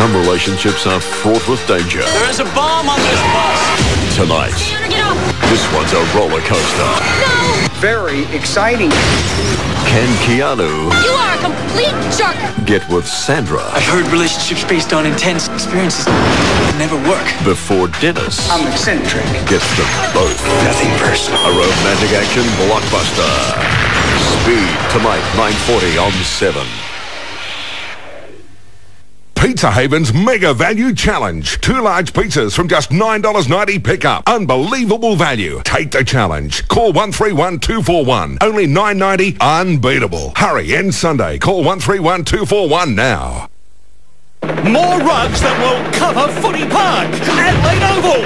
Some relationships are fraught with danger. There is a bomb on this bus. Tonight, Get this one's a roller coaster. Very exciting. Can Keanu You are a complete jerk! get with Sandra I've heard relationships based on intense experiences never work. before Dennis I'm eccentric. gets them both? Nothing personal. A romantic action blockbuster. Speed tonight, 9.40 on 7. Pizza Haven's Mega Value Challenge. Two large pizzas from just $9.90 pickup. Unbelievable value. Take the challenge. Call 131241. Only $9.90. Unbeatable. Hurry, end Sunday. Call 131241 now. More rugs that will cover Footy Park. Adelaide Oval.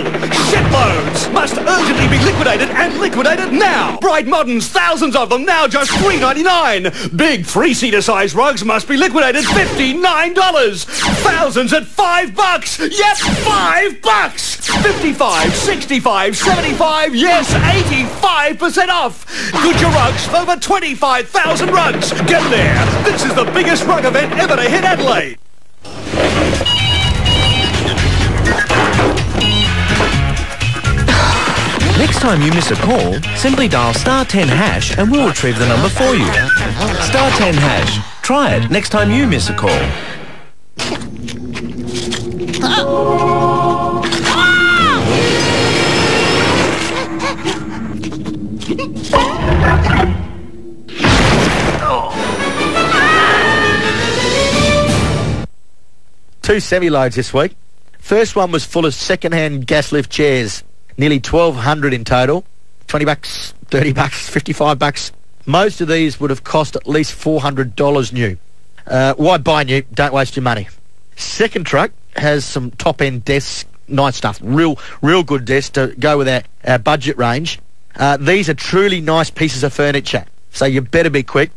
Shitloads. Must urgently be liquidated and liquidated now. Bright Moderns, thousands of them now just $3.99. Big three-seater size rugs must be liquidated $59. Thousands at 5 bucks. Yes, 5 bucks. 55, 65, 75, yes, 85% off. Good your rugs, over 25,000 rugs. Get there. This is the biggest rug event ever to hit Adelaide. Next time you miss a call, simply dial star 10 hash and we'll retrieve the number for you. Star 10 hash. Try it next time you miss a call. Ah. Two semi-loads this week. First one was full of second-hand gas lift chairs, nearly 1,200 in total. 20 bucks, 30 bucks, 55 bucks. Most of these would have cost at least $400 new. Uh, why buy new? Don't waste your money. Second truck has some top-end desks, nice stuff, real, real good desks to go with our, our budget range. Uh, these are truly nice pieces of furniture, so you better be quick.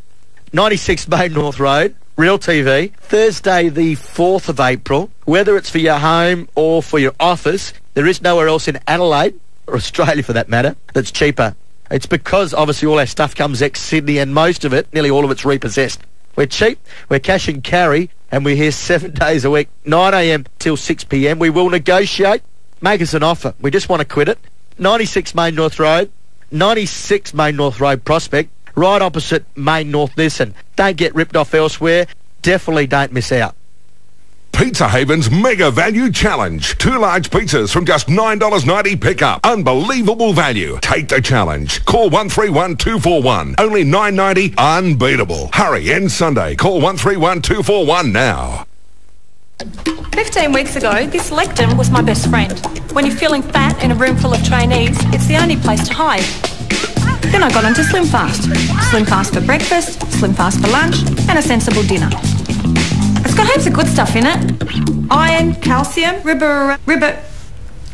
96 Bay North Road, Real TV, Thursday the 4th of April. Whether it's for your home or for your office, there is nowhere else in Adelaide, or Australia for that matter, that's cheaper. It's because obviously all our stuff comes ex-Sydney and most of it, nearly all of it's repossessed. We're cheap, we're cash and carry, and we're here seven days a week, 9am till 6pm. We will negotiate. Make us an offer. We just want to quit it. 96 Main North Road, 96 Main North Road Prospect, right opposite Main North Nissan. Don't get ripped off elsewhere. Definitely don't miss out. Pizza Haven's Mega Value Challenge. Two large pizzas from just $9.90 pickup. Unbelievable value. Take the challenge. Call 131241. Only $9.90. Unbeatable. Hurry, end Sunday. Call 131241 now. 15 weeks ago, this lectin was my best friend. When you're feeling fat in a room full of trainees, it's the only place to hide. Then I got into Slim Fast. Slim Fast for breakfast, Slim Fast for lunch, and a sensible dinner. It's got heaps of good stuff in it. Iron, calcium, ribber, ribber...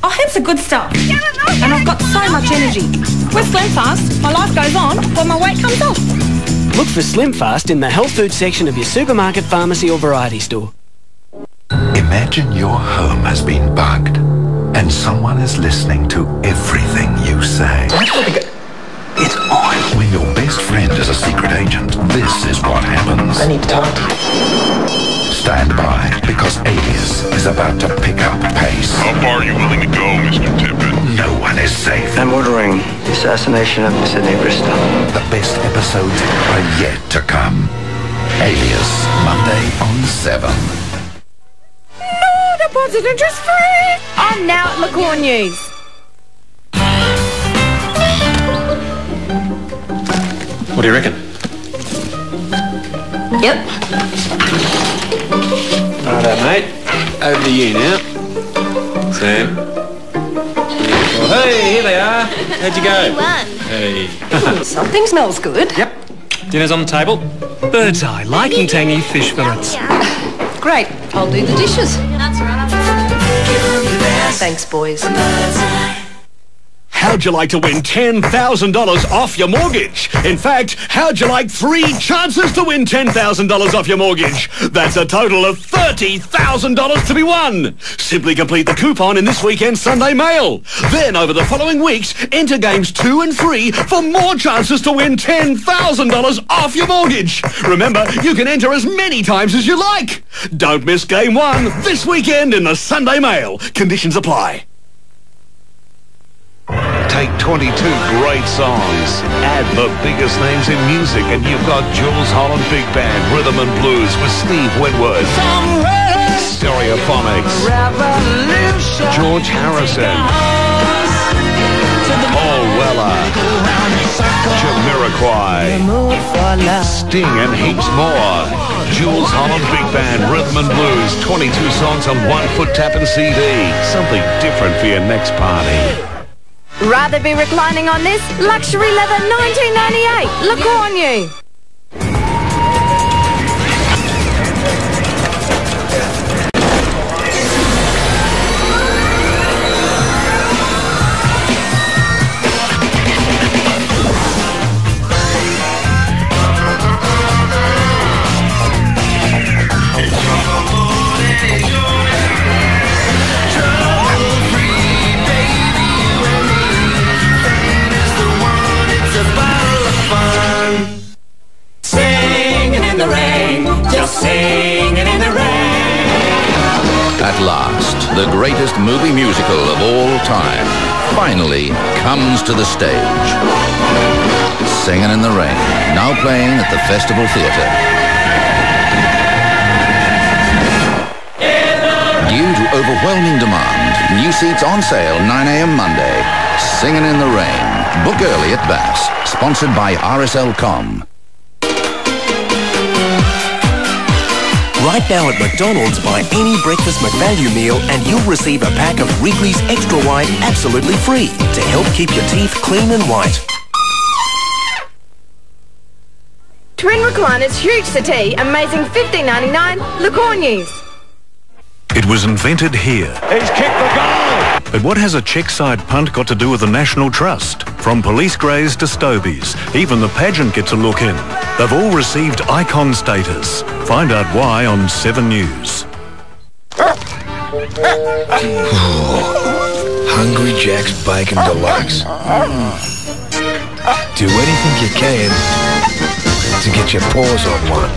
Oh, heaps of good stuff. And I've got so much energy. With Slim Fast, my life goes on while my weight comes off. Look for Slim Fast in the health food section of your supermarket, pharmacy or variety store. Imagine your home has been bugged and someone is listening to everything you say. It's on. When your best friend is a secret agent, this is what happens. I need to talk to you. Stand by, because Alias is about to pick up pace. How far are you willing to go, Mr. Tippett? No one is safe. I'm ordering the assassination of Sydney Bristow. The best episodes are yet to come. Alias, Monday on 7. No deposit interest free! I'm now at Lacour News. What do you reckon? Yep. Righto, mate. Over to you now. Sam. Well, hey, here they are. How'd you go? Hey. Something smells good. Yep. Dinner's on the table. Bird's eye, light and tangy fish fillets. Great. I'll do the dishes. That's right. Thanks, boys. How'd you like to win $10,000 off your mortgage? In fact, how'd you like three chances to win $10,000 off your mortgage? That's a total of $30,000 to be won. Simply complete the coupon in this weekend's Sunday Mail. Then, over the following weeks, enter games two and three for more chances to win $10,000 off your mortgage. Remember, you can enter as many times as you like. Don't miss game one this weekend in the Sunday Mail. Conditions apply. Take 22 great songs, add the biggest names in music, and you've got Jools Holland Big Band, Rhythm and Blues with Steve Winwood, Stereophonics, George Harrison, Paul Weller, Jamiroquai, Sting, and heaps more. Jools Holland Big Band, Rhythm and Blues, 22 songs on one foot tapping CD. Something different for your next party. Rather be reclining on this? Luxury leather 1998. Look on you. Greatest movie musical of all time finally comes to the stage. Singing in the Rain, now playing at the Festival Theatre. Due to overwhelming demand, new seats on sale 9 a.m. Monday. Singing in the Rain. Book early at Bass. Sponsored by RSL.com. Right now at McDonald's, buy any breakfast McValue meal and you'll receive a pack of Wrigley's Extra White absolutely free to help keep your teeth clean and white. Twin recliners, huge settee, amazing $15.99. Look on yous. It was invented here. He's kicked the goal! But what has a check side punt got to do with the National Trust? From police greys to Stobies, even the pageant gets a look in. They've all received icon status. Find out why on 7 News. Hungry Jack's Bacon Deluxe. Do anything you can to get your paws on one.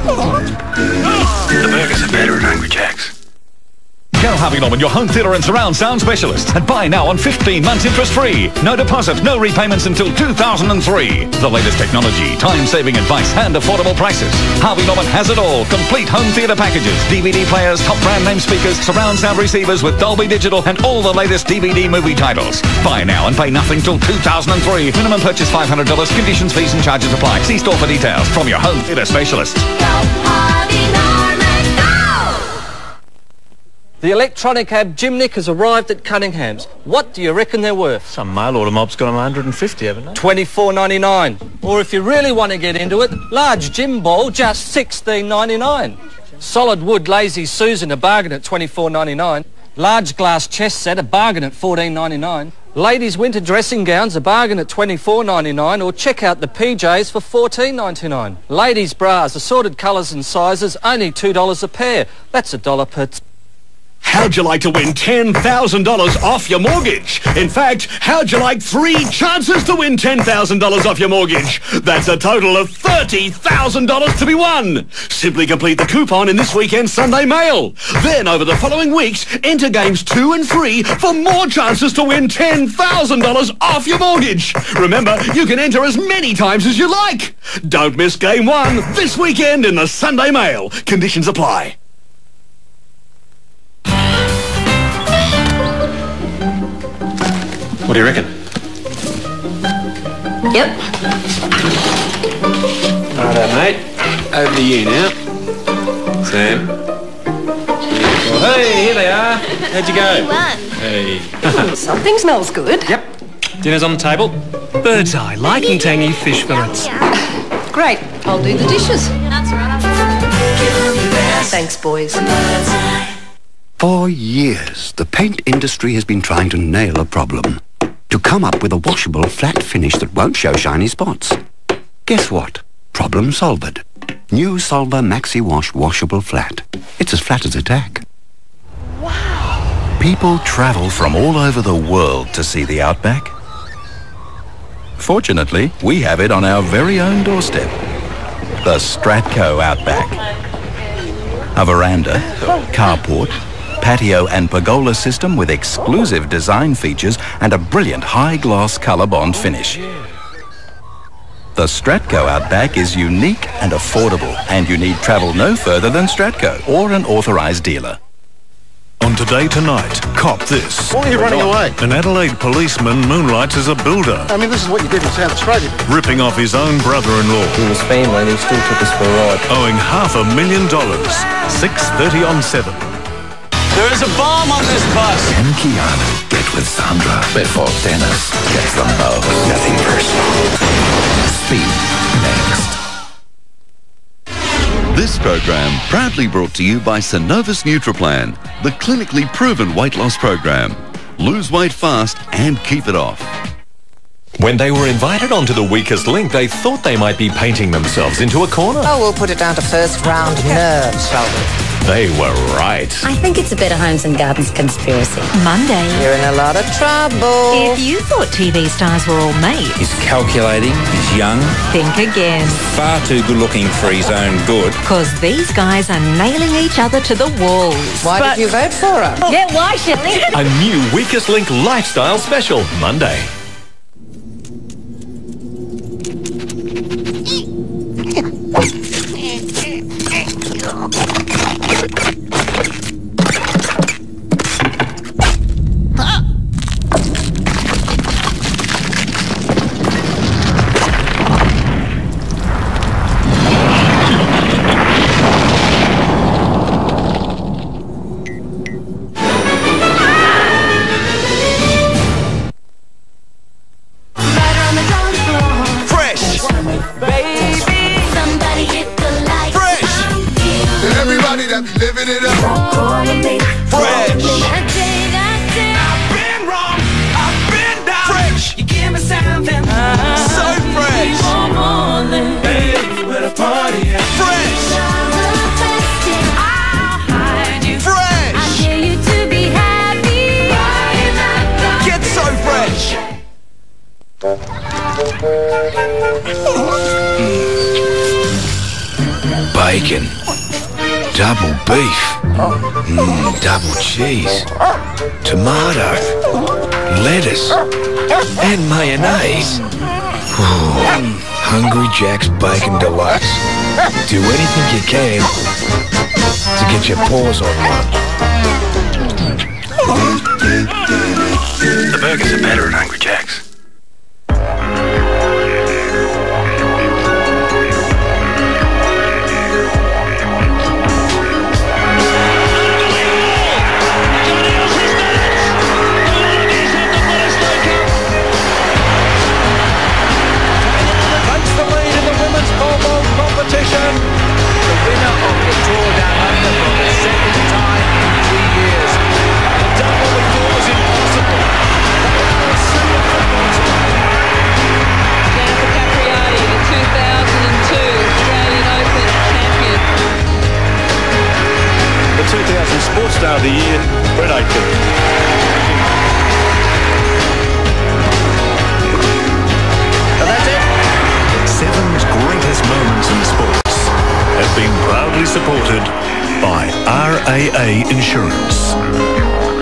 The burgers are better at Hungry Jack's. Go Harvey Norman, your home theatre and surround sound specialist. And buy now on 15 months interest free. No deposit, no repayments until 2003. The latest technology, time-saving advice and affordable prices. Harvey Norman has it all. Complete home theatre packages, DVD players, top brand name speakers, surround sound receivers with Dolby Digital and all the latest DVD movie titles. Buy now and pay nothing till 2003. Minimum purchase $500. Conditions, fees and charges apply. See store for details from your home theatre specialist. The electronic ab Gymnic has arrived at Cunningham's. What do you reckon they're worth? Some mail order mob's got them 150, haven't they? Twenty-four ninety-nine. Or if you really want to get into it, large gym ball, just sixteen ninety-nine. Solid wood lazy Susan, a bargain at twenty-four ninety-nine. Large glass chess set, a bargain at fourteen ninety-nine. Ladies' winter dressing gowns, a bargain at twenty-four ninety-nine. Or check out the PJs for fourteen ninety-nine. Ladies' bras, assorted colours and sizes, only two dollars a pair. That's a dollar per. How'd you like to win $10,000 off your mortgage? In fact, how'd you like three chances to win $10,000 off your mortgage? That's a total of $30,000 to be won. Simply complete the coupon in this weekend's Sunday Mail. Then, over the following weeks, enter games two and three for more chances to win $10,000 off your mortgage. Remember, you can enter as many times as you like. Don't miss game one this weekend in the Sunday Mail. Conditions apply. Do you reckon? Yep. Righto, mate. Over to you now. Sam. Well, hey, here they are. How'd you go? Hey. Something smells good. Yep. Dinner's on the table. Bird's eye, light and tangy fish fillets. Great. I'll do the dishes. Thanks, boys. For years, the paint industry has been trying to nail a problem. To come up with a washable flat finish that won't show shiny spots. Guess what? Problem solved. New Solver Maxi Wash Washable Flat. It's as flat as a tack. Wow! People travel from all over the world to see the Outback. Fortunately, we have it on our very own doorstep. The Stratco Outback. A veranda, carport, patio and pergola system with exclusive design features and a brilliant high gloss Colorbond finish. The Stratco Outback is unique and affordable and you need travel no further than Stratco or an authorized dealer. On Today Tonight, cop this. Why are you running away? An Adelaide policeman moonlights as a builder, I mean, this is what you did in South Australia. ripping off his own brother-in-law. He was family and he still took us for a ride. Owing half a million dollars. 6.30 on 7. There is a bomb on this bus. Can Keanu get with Sandra before Dennis gets them both? Nothing personal. Speed next. This program proudly brought to you by Synovus Nutriplan, the clinically proven weight loss program. Lose weight fast and keep it off. When they were invited onto the weakest link, they thought they might be painting themselves into a corner. Oh, we'll put it down to first round nerves, shall we? They were right. I think it's a Better Homes and Gardens conspiracy. Monday. You're in a lot of trouble. If you thought TV stars were all mates, He's calculating, he's young, think again. far too good looking for his own good. Because these guys are nailing each other to the walls. Why did you vote for him? Yeah, why, Shelley? A new Weakest Link lifestyle special, Monday. That be living it up. Fresh. I've been wrong. I've been down. Fresh. You give me something. So fresh. Baby, where the party at? Fresh. Fresh. Double beef. Mmm, double cheese. Tomato. Lettuce. And mayonnaise. Hungry Jack's Bacon Deluxe. Do anything you can to get your paws on one. The burgers are better at Hungry Jack's. Seven's greatest moments in sports have been proudly supported by RAA Insurance.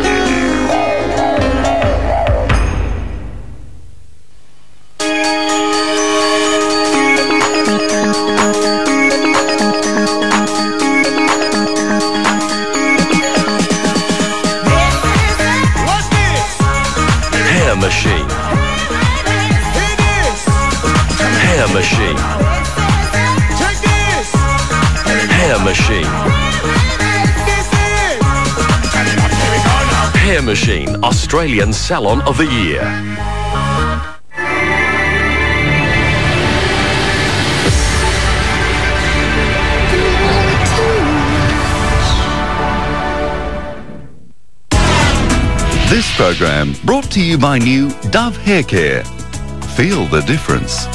Hair Machine, Australian Salon of the Year. This program brought to you by new Dove Hair Care. Feel the difference.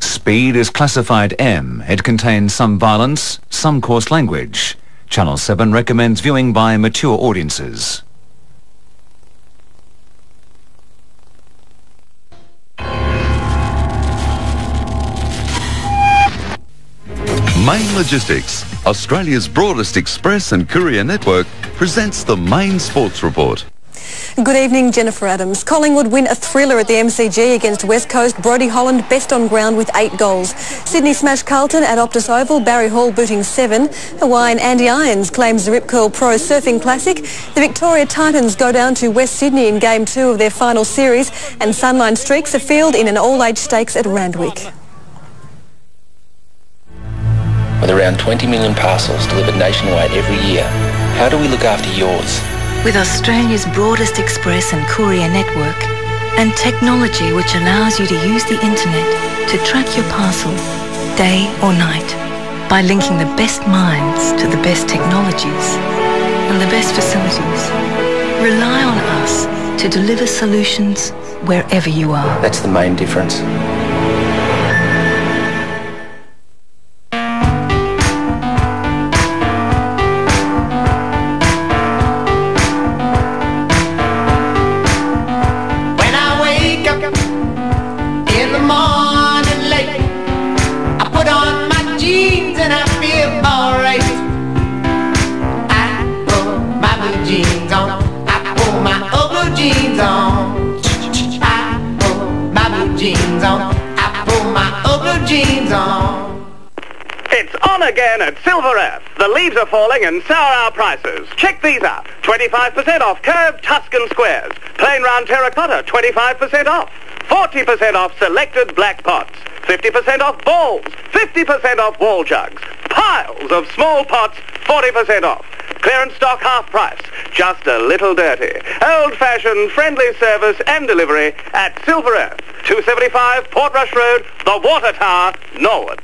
Speed is classified M. It contains some violence, some coarse language. Channel 7 recommends viewing by mature audiences. Mayne Logistics, Australia's broadest express and courier network, presents the Mayne Sports Report. Good evening, Jennifer Adams. Collingwood win a thriller at the MCG against West Coast. Brodie Holland best on ground with eight goals. Sydney smash Carlton at Optus Oval. Barry Hall booting seven. Hawaiian Andy Irons claims the Rip Curl Pro Surfing Classic. The Victoria Titans go down to West Sydney in game two of their final series. And Sunline streaks a field in an all-age stakes at Randwick. With around 20 million parcels delivered nationwide every year, how do we look after yours? With Australia's broadest express and courier network and technology which allows you to use the internet to track your parcel day or night by linking the best minds to the best technologies and the best facilities. Rely on us to deliver solutions wherever you are. That's the main difference. Are falling and so are our prices. Check these out. 25% off curved Tuscan squares. Plain round terracotta, 25% off. 40% off selected black pots. 50% off balls. 50% off wall jugs. Piles of small pots, 40% off. Clearance stock half price. Just a little dirty. Old-fashioned, friendly service and delivery at Silver Earth. 275 Portrush Road, the Water Tower, Norwood.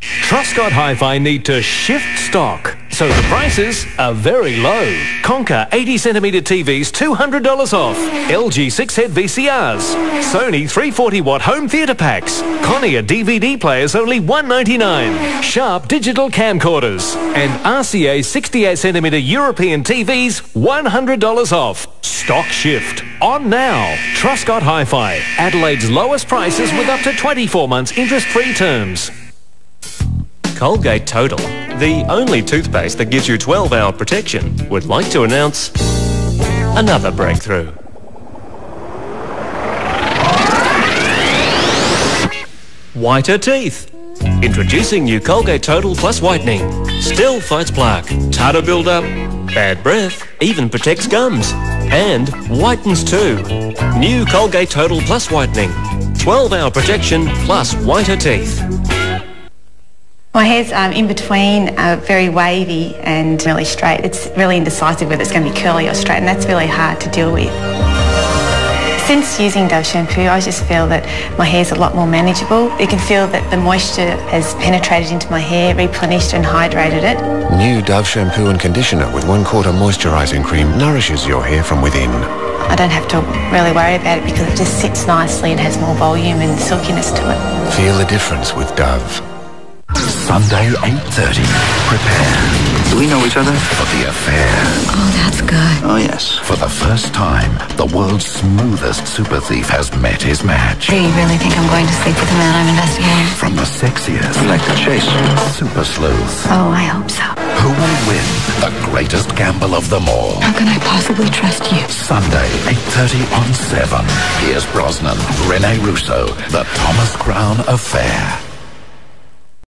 Truscott Hi-Fi need to shift stock, so the prices are very low. Conker 80cm TVs $200 off. LG 6-head VCRs. Sony 340-watt home theatre packs. Conia DVD players only 199. Sharp digital camcorders. And RCA 68cm European TVs $100 off. Stock shift. On now. Truscott Hi-Fi. Adelaide's lowest prices with up to 24 months interest-free terms. Colgate Total, the only toothpaste that gives you 12-hour protection, would like to announce another breakthrough. Whiter teeth. Introducing new Colgate Total Plus Whitening. Still fights plaque, tartar buildup, bad breath, even protects gums. And whitens too. New Colgate Total Plus Whitening. 12-hour protection plus whiter teeth. My hair's um, in between, uh, very wavy and really straight. It's really indecisive whether it's going to be curly or straight, and that's really hard to deal with. Since using Dove shampoo, I just feel that my hair's a lot more manageable. You can feel that the moisture has penetrated into my hair, replenished and hydrated it. New Dove shampoo and conditioner with one quarter moisturising cream nourishes your hair from within. I don't have to really worry about it because it just sits nicely and has more volume and silkiness to it. Feel the difference with Dove. Sunday, 8.30. Prepare. Do we know each other? For the affair. Oh, that's good. Oh, yes. For the first time, the world's smoothest super thief has met his match. Do you really think I'm going to sleep with the man I'm investigating? From the sexiest. You like the chase? Super sleuth. Oh, I hope so. Who will win the greatest gamble of them all? How can I possibly trust you? Sunday, 8.30 on 7. Pierce Brosnan, Rene Russo, The Thomas Crown Affair.